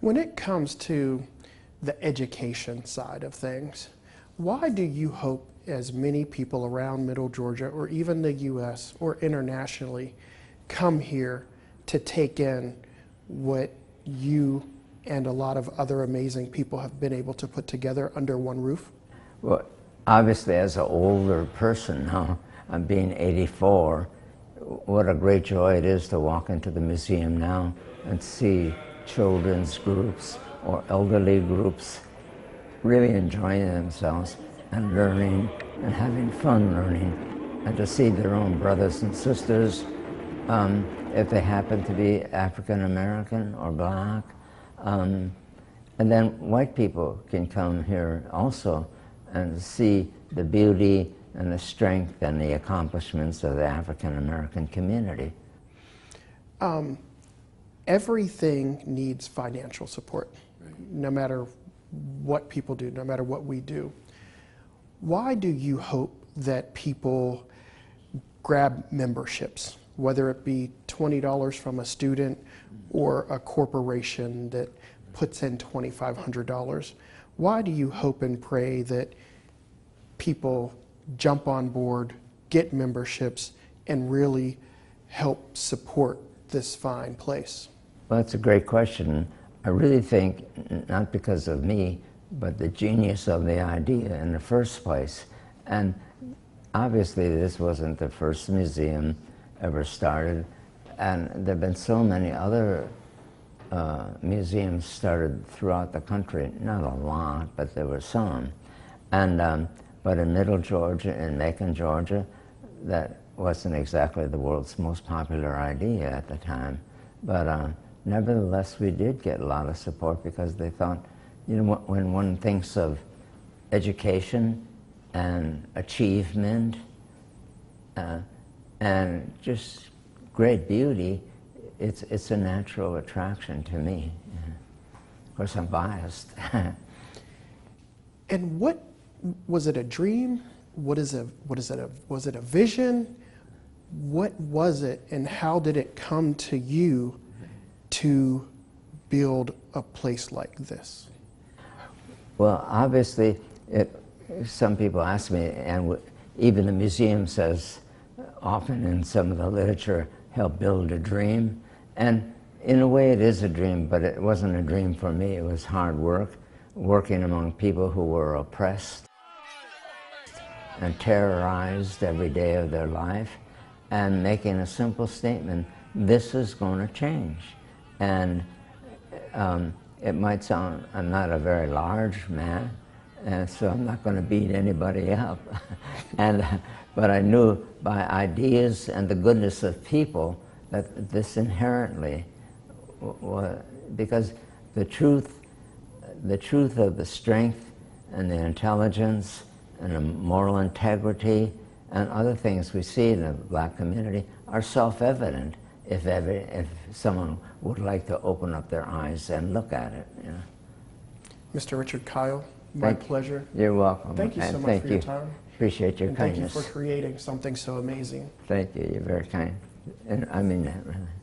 When it comes to the education side of things, why do you hope as many people around Middle Georgia or even the U.S. or internationally come here to take in what you and a lot of other amazing people have been able to put together under one roof? Well, obviously, as an older person now, I'm being 84, what a great joy it is to walk into the museum now and see children's groups or elderly groups really enjoying themselves and learning and having fun learning and to see their own brothers and sisters um, if they happen to be African American or black. Um, and then white people can come here also and see the beauty and the strength and the accomplishments of the African American community. Um, everything needs financial support, no matter what people do, no matter what we do. Why do you hope that people grab memberships, whether it be $20 from a student or a corporation that puts in $2,500? Why do you hope and pray that people jump on board, get memberships, and really help support this fine place? Well, that's a great question. I really think, not because of me, but the genius of the idea in the first place. And obviously, this wasn't the first museum ever started. And there have been so many other uh, museums started throughout the country. Not a lot, but there were some. And, um, but in Middle Georgia, in Macon, Georgia, that wasn't exactly the world's most popular idea at the time. But uh, nevertheless, we did get a lot of support because they thought, you know, when one thinks of education and achievement uh, and just great beauty, it's, it's a natural attraction to me. Of course, I'm biased. and what was it a dream? What is a what is it a was it a vision? What was it, and how did it come to you to build a place like this? Well, obviously, it, some people ask me, and even the museum says often in some of the literature, help build a dream. And in a way, it is a dream, but it wasn't a dream for me. It was hard work, working among people who were oppressed and terrorized every day of their life, and making a simple statement this is going to change. And um, it might sound, I'm not a very large man, and so I'm not going to beat anybody up. and, but I knew by ideas and the goodness of people that this inherently, was, because the truth, the truth of the strength and the intelligence and the moral integrity and other things we see in the black community are self-evident if, ever, if someone would like to open up their eyes and look at it. You know. Mr. Richard Kyle, my Thank pleasure. You're welcome. Thank you so and much for you. your time. Appreciate your and kindness. Thank you for creating something so amazing. Thank you. You're very kind. And I mean that really.